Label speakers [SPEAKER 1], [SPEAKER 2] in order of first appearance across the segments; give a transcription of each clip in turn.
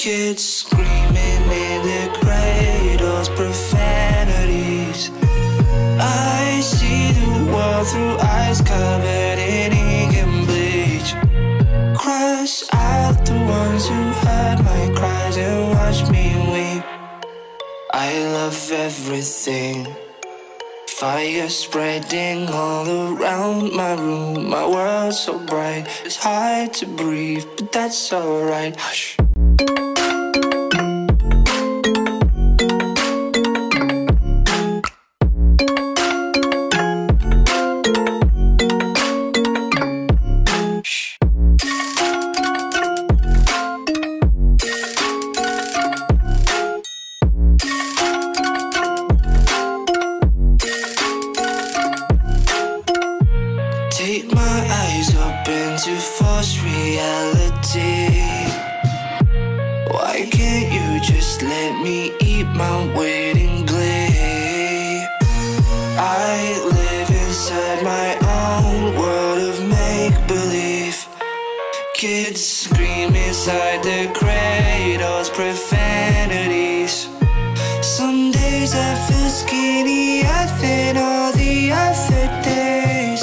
[SPEAKER 1] Kids screaming in their cradles, profanities. I see the world through eyes covered in ink and bleach. Cross out the ones who heard my cries and watched me weep. I love everything. Fire spreading all around my room. My world's so bright, it's hard to breathe, but that's alright. Hush. Me eat my weight in glee? I live inside my own world of make believe. Kids scream inside their cradles, profanities. Some days I feel skinnier than all the other days.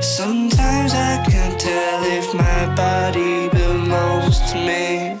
[SPEAKER 1] Sometimes I can't tell if my body belongs to me.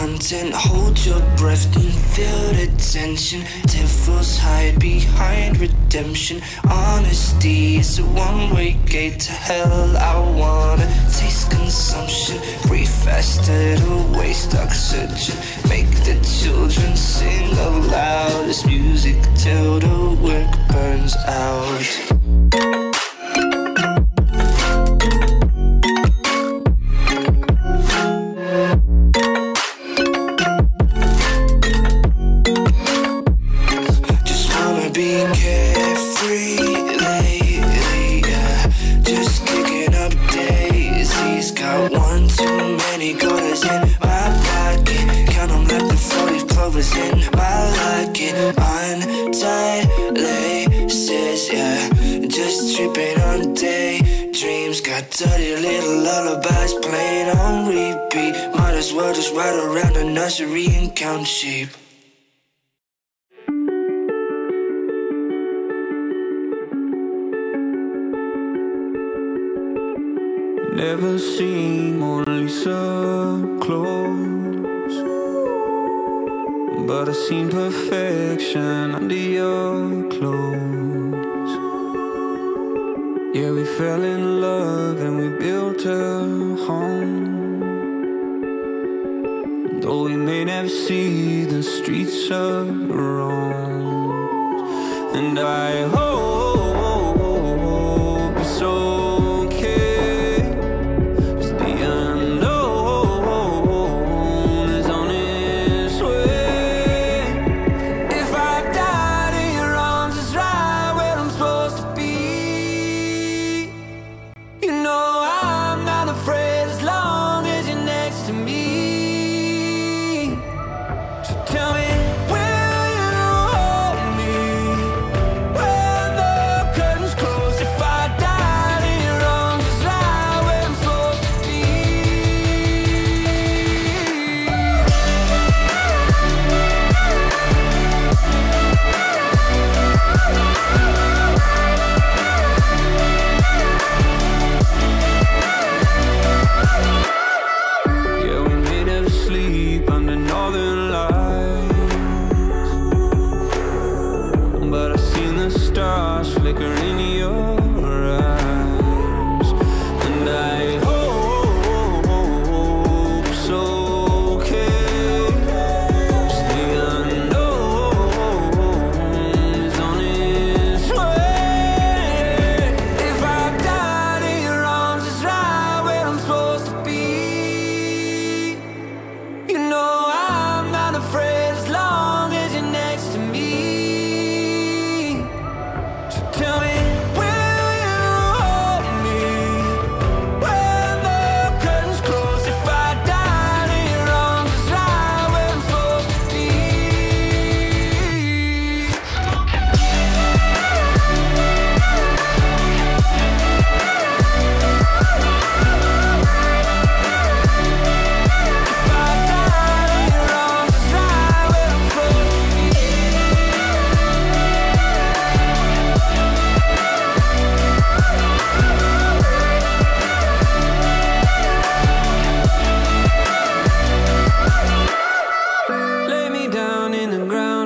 [SPEAKER 1] Content, hold your breath and feel the tension. Devils hide behind redemption. Honesty is a one-way gate to hell. I wanna taste consumption, breathe faster to waste oxygen. Make the children sing aloud this music till the work burns out. 40 clovers in my locket. Untied laces, yeah. Just tripping on daydreams. Got dirty little lullabies playing on repeat. Might as well just ride around the nursery and count sheep.
[SPEAKER 2] Never seen Mona Lisa close, but I've seen perfection under your clothes. Yeah, we fell in love and we built a home. Though we may never see the streets of Rome, and I hope tell me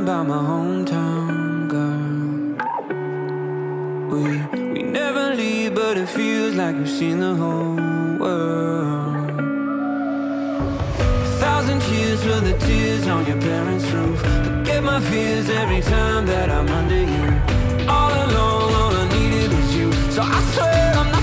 [SPEAKER 2] about my hometown girl. We we never leave, but it feels like we've seen the whole world. A thousand cheers for the tears on your parents' roof. Forget my fears every time that I'm under you. All along, all I needed was you. So I swear.